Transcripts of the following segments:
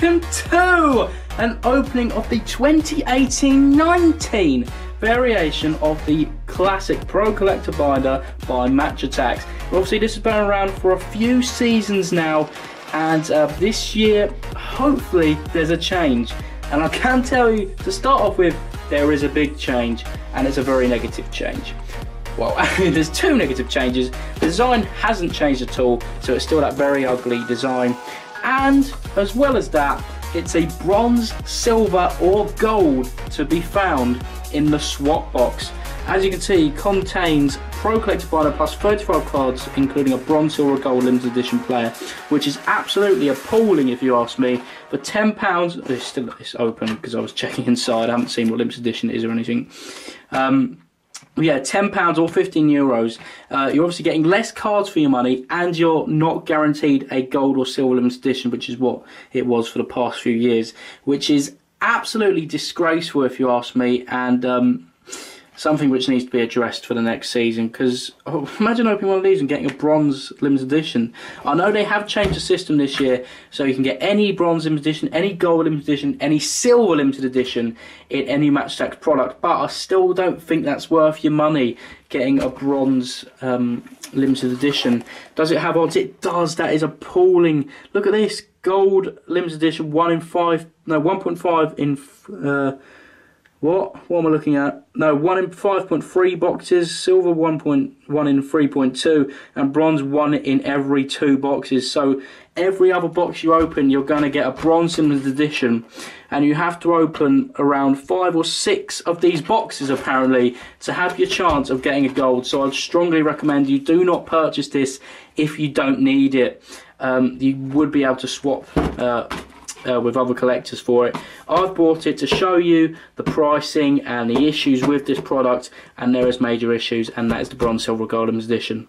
welcome to an opening of the 2018-19 variation of the classic Pro Collector Binder by Match Attax. Obviously this has been around for a few seasons now and uh, this year hopefully there's a change and I can tell you to start off with there is a big change and it's a very negative change well, there's two negative changes. The design hasn't changed at all, so it's still that very ugly design. And as well as that, it's a bronze, silver or gold to be found in the swap box. As you can see, contains Pro Collector Binder plus 35 cards, including a bronze, silver, gold limited edition player, which is absolutely appalling if you ask me. For £10, it's still it's open because I was checking inside. I haven't seen what limited edition is or anything. Um, yeah, £10 or 15 euros. Uh, you're obviously getting less cards for your money and you're not guaranteed a gold or silver limited edition, which is what it was for the past few years, which is absolutely disgraceful if you ask me. And um, something which needs to be addressed for the next season because oh, imagine opening one of these and getting a bronze limited edition. I know they have changed the system this year so you can get any bronze limited edition, any gold limited edition, any silver limited edition in any Match Attax product but I still don't think that's worth your money getting a bronze um, limited edition. Does it have odds? It does. That is appalling. Look at this. Gold limited edition 1 in 5, no 1.5 in... Uh, what? What am I looking at? No, 1 in 5.3 boxes, silver 1.1 in 3.2, and bronze 1 in every 2 boxes. So every other box you open, you're going to get a bronze limited edition. And you have to open around 5 or 6 of these boxes, apparently, to have your chance of getting a gold. So I'd strongly recommend you do not purchase this if you don't need it. Um, you would be able to swap uh, uh, with other collectors for it. I've bought it to show you the pricing and the issues with this product and there is major issues and that is the bronze silver golden edition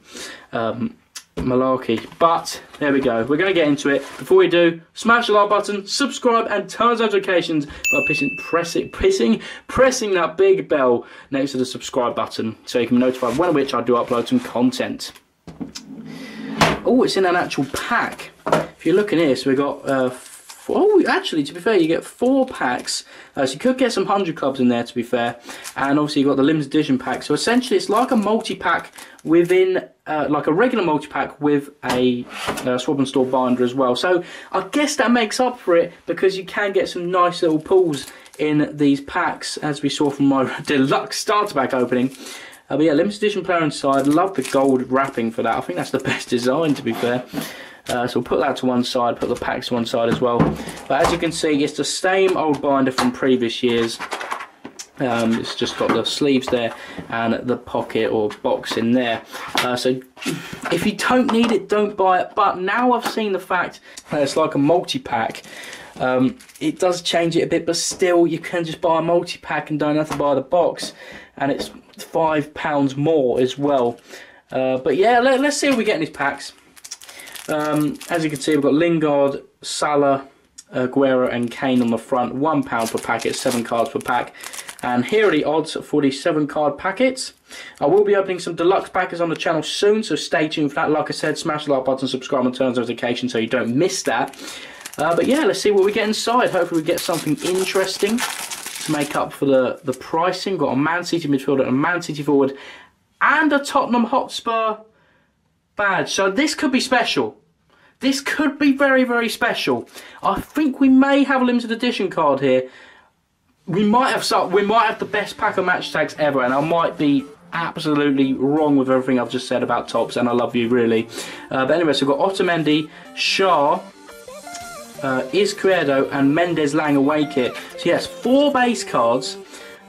um, malarkey. But there we go. We're going to get into it. Before we do smash the like button subscribe and turn on notifications by pressing pressing pressing pressing that big bell next to the subscribe button so you can be notified when which I do upload some content. Oh it's in an actual pack. If you're looking here so we've got uh, Oh, actually, to be fair, you get four packs. Uh, so you could get some 100 clubs in there, to be fair. And obviously, you've got the limited edition pack. So essentially, it's like a multi-pack within, uh, like a regular multi-pack with a uh, swap and store binder as well. So I guess that makes up for it because you can get some nice little pulls in these packs, as we saw from my deluxe starter pack opening. Uh, but yeah, limited edition player inside. Love the gold wrapping for that. I think that's the best design, to be fair. Uh, so we'll put that to one side, put the packs to one side as well. But as you can see, it's the same old binder from previous years. Um, it's just got the sleeves there and the pocket or box in there. Uh, so if you don't need it, don't buy it. But now I've seen the fact that it's like a multi-pack. Um, it does change it a bit, but still you can just buy a multi-pack and don't have to buy the box. And it's £5 more as well. Uh, but yeah, let, us see what we get in these packs. Um, as you can see, we've got Lingard, Salah, Aguero and Kane on the front. £1 per packet, 7 cards per pack. And here are the odds for the 7 card packets. I will be opening some deluxe packets on the channel soon, so stay tuned for that. Like I said, smash the like button, subscribe and turn on notifications so you don't miss that. Uh, but yeah, let's see what we get inside. Hopefully we get something interesting to make up for the, the pricing. Got a Man City midfielder, a Man City forward, and a Tottenham Hotspur badge. So this could be special. This could be very, very special. I think we may have a limited edition card here. We might have some, we might have the best pack of Match Attax ever, and I might be absolutely wrong with everything I've just said about Topps, and I love you really. Uh, but anyway, so we've got Otamendi, Schär, uh, Izquierdo, and Mendez-Laing away kit. So yes, four base cards.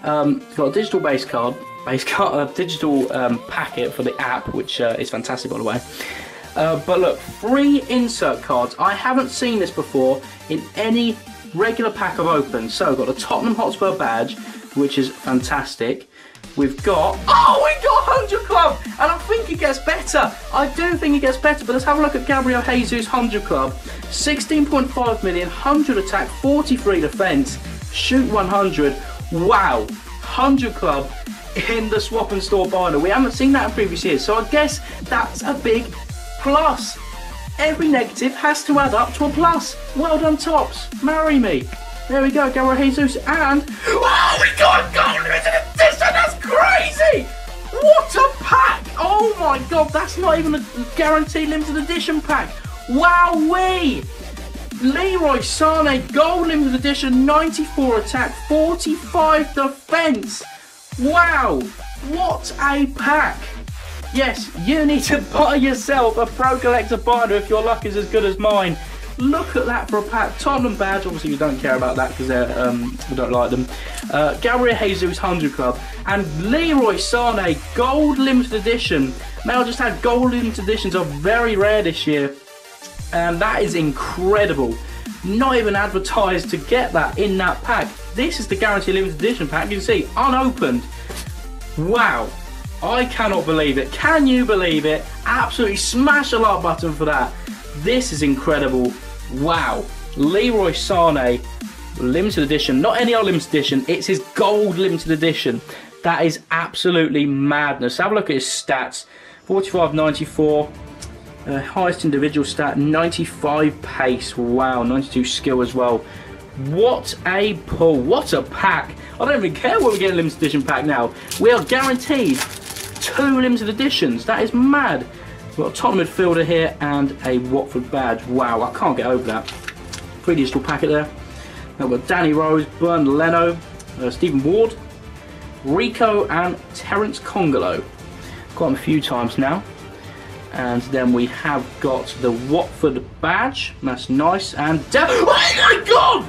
Um, got a digital base card, base card, a digital um, packet for the app, which uh, is fantastic by the way. Uh, but look, free insert cards. I haven't seen this before in any regular pack I've opened. So, I've got a Tottenham Hotspur badge, which is fantastic. We've got, oh, we got 100 Club, and I think it gets better. I do think it gets better, but let's have a look at Gabriel Jesus 100 Club. 16.5 million, 100 attack, 43 defense, shoot 100. Wow, 100 Club in the swap and store binder. We haven't seen that in previous years, so I guess that's a big plus. every negative has to add up to a plus. Well done, Topps. Marry me. There we go, Gabriel Jesus, and... Oh, we got a goal limited edition! That's crazy! What a pack! Oh my god, that's not even a guaranteed limited edition pack. Wowee! Leroy Sané, gold limited edition, 94 attack, 45 defense. Wow, what a pack! Yes, you need to buy yourself a Pro Collector binder if your luck is as good as mine. Look at that for a pack. Tottenham badge, obviously we don't care about that because they um, we don't like them. Uh, Gabriel Jesus 100 Club and Leroy Sané Gold Limited Edition. Now just had Gold Limited Editions are very rare this year and that is incredible. Not even advertised to get that in that pack. This is the Guarantee Limited Edition pack. You can see, unopened. Wow. I cannot believe it. Can you believe it? Absolutely smash the like button for that. This is incredible. Wow. Leroy Sane, limited edition. Not any old limited edition. It's his gold limited edition. That is absolutely madness. Have a look at his stats. 45, 94. Uh, highest individual stat, 95 pace. Wow, 92 skill as well. What a pull. What a pack. I don't even care what we get a limited edition pack now. We are guaranteed two limited editions. That is mad. We've got a Tottenham midfielder here and a Watford badge. Wow, I can't get over that. Pretty digital packet there. Now we've got Danny Rose, Bernd Leno, uh, Stephen Ward, Rico and Terence Kongolo. Got them a few times now. And then we have got the Watford badge. That's nice. And... oh my god!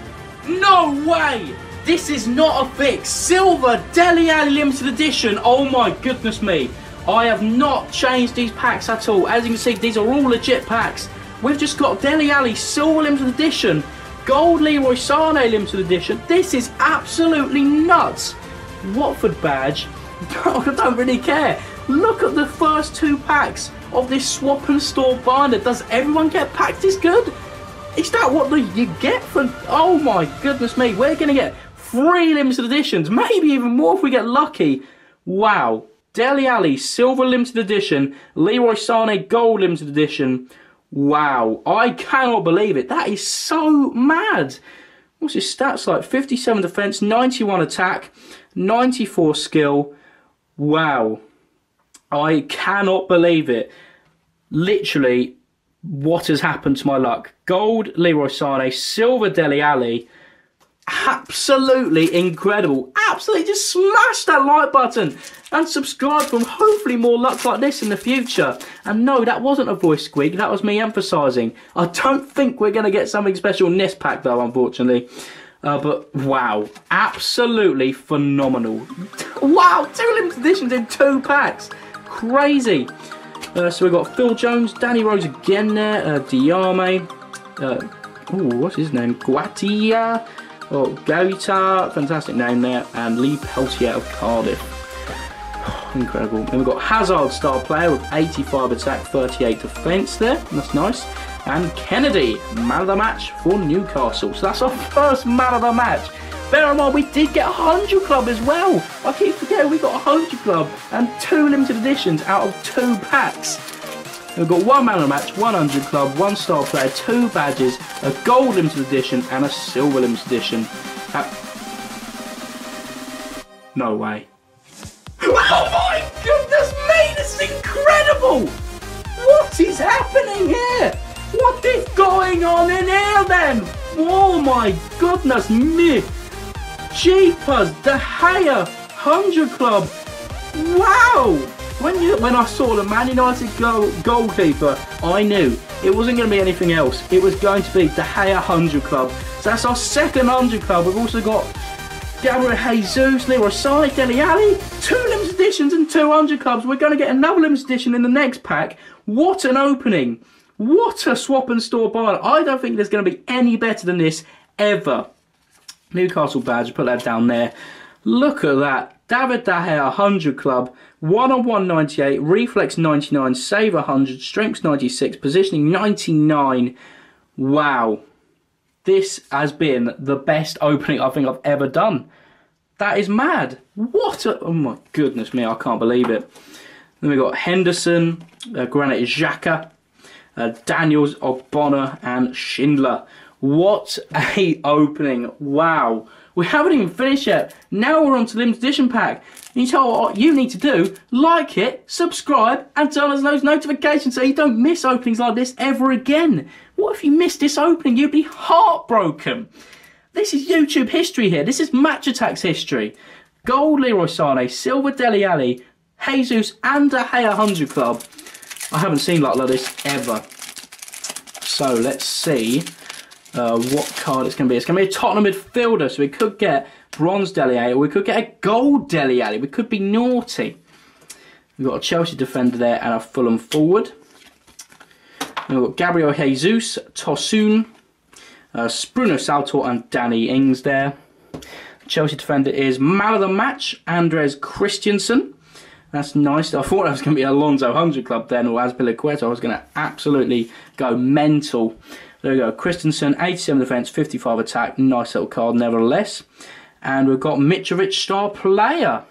No way! This is not a fix. Silver Dele Alli limited edition. Oh my goodness me. I have not changed these packs at all. As you can see, these are all legit packs. We've just got Dele Alli Silver limited edition. Gold Leroy Sane limited edition. This is absolutely nuts. Watford badge. I don't really care. Look at the first two packs of this swap and store binder. Does everyone get packed this good? Is that what you get for... Oh my goodness me. We're going to get three limited editions. Maybe even more if we get lucky. Wow. Dele Alli Silver Limited Edition. Leroy Sane Gold Limited Edition. Wow. I cannot believe it. That is so mad. What's his stats like? 57 defense, 91 attack, 94 skill. Wow. I cannot believe it. Literally, what has happened to my luck? Gold Leroy Sane, silver Dele Alli. Absolutely incredible. Absolutely just smash that like button and subscribe for hopefully more luck like this in the future. And no, that wasn't a voice squeak, that was me emphasising. I don't think we're going to get something special in this pack though, unfortunately. Uh, but wow, absolutely phenomenal. Wow, two limited editions in two packs. Crazy. Uh, so we've got Phil Jones, Danny Rose again there, uh, Diame, uh, oh, what's his name? Guatia, oh, Gavita, fantastic name there, and Lee Peltier of Cardiff. Incredible. Then we've got Hazard star player with 85 attack, 38 defence there. That's nice. And Kennedy, man of the match for Newcastle. So that's our first man of the match. Bear in mind, we did get a 100 Club as well. I keep forgetting we got a 100 Club and two limited editions out of two packs. We've got one man of match, 100 Club, one star player, two badges, a gold limited edition and a silver limited edition. No way. Oh my goodness me, this is incredible! What is happening here? What is going on in here then? Oh my goodness me! Jeepers, De Gea, 100 Club. Wow! When you when I saw the Man United goal, goalkeeper, I knew it wasn't going to be anything else. It was going to be De Gea 100 Club. So that's our second 100 Club. We've also got Gabriel Jesus, Leroy Sane, Dele Alli, two limited editions and 200 clubs. We're going to get another limited edition in the next pack. What an opening. What a swap and store buy. I don't think there's going to be any better than this ever. Newcastle badge, put that down there. Look at that. David De Gea, 100 club, 1 on 198, reflex 99, save 100, strength 96, positioning 99. Wow. This has been the best opening I think I've ever done. That is mad. What a, oh my goodness me, I can't believe it. Then we've got Henderson, uh, Granit Xhaka, uh, Daniels, Ogbonna, and Schindler. What a opening! Wow. We haven't even finished yet. Now we're on to limited edition pack. You tell what you need to do, like it, subscribe, and turn on those notifications so you don't miss openings like this ever again. What if you missed this opening? You'd be heartbroken. This is YouTube history here. This is Match Attax history. Gold Leroy Sane, Silver Dele Alli, Jesus, and De Gea 100 Club. I haven't seen like this ever. So let's see uh, what card it's going to be. It's going to be a Tottenham midfielder, so we could get bronze Dele Alli, or we could get a gold Dele Alli. We could be naughty. We've got a Chelsea defender there and a Fulham forward. we've got Gabriel Jesus, Tosun, uh, Bruno Saltor and Danny Ings there. Chelsea defender is man of the match, Andres Christensen. That's nice. I thought that was going to be Alonso 100 Club then, or Azpilicueta. I was going to absolutely go mental. There we go. Christensen, 87 defence, 55 attack. Nice little card, nevertheless. And we've got Mitrovic, star player.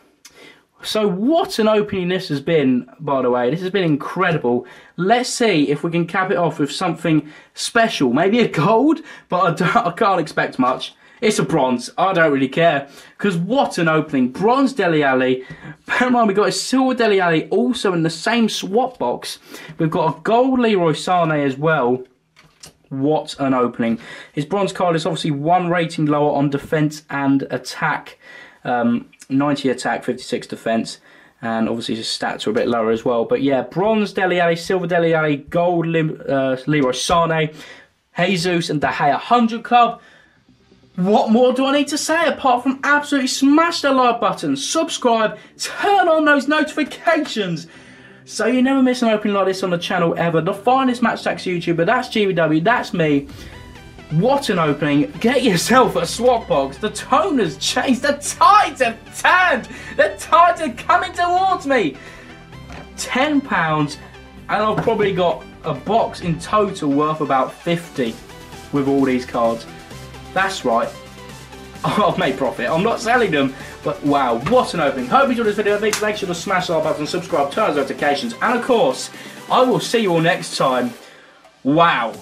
So what an opening this has been, by the way. This has been incredible. Let's see if we can cap it off with something special. Maybe a gold, but I, I can't expect much. It's a bronze. I don't really care. Because what an opening. Bronze Dele Alli. Bear in mind, we've got a silver Dele Alli also in the same swap box. We've got a gold Leroy Sane as well. What an opening. His bronze card is obviously one rating lower on defence and attack. Um, 90 attack, 56 defence. And obviously his stats are a bit lower as well. But yeah, bronze Dele Alli, silver Dele Alli, gold Lim, uh, Leroy Sane, Jesus and De Gea 100 Club. What more do I need to say apart from absolutely smash the like button, subscribe, turn on those notifications so you never miss an opening like this on the channel ever. The finest Match Attax YouTuber, that's GBW, that's me. What an opening. Get yourself a swap box. The tone has changed. The tides have turned. The tides are coming towards me. £10 and I've probably got a box in total worth about 50 with all these cards. That's right. I've made profit. I'm not selling them, but wow, what an opening. Hope you enjoyed this video. Make sure to smash the like button, subscribe, turn on notifications, and of course, I will see you all next time. Wow.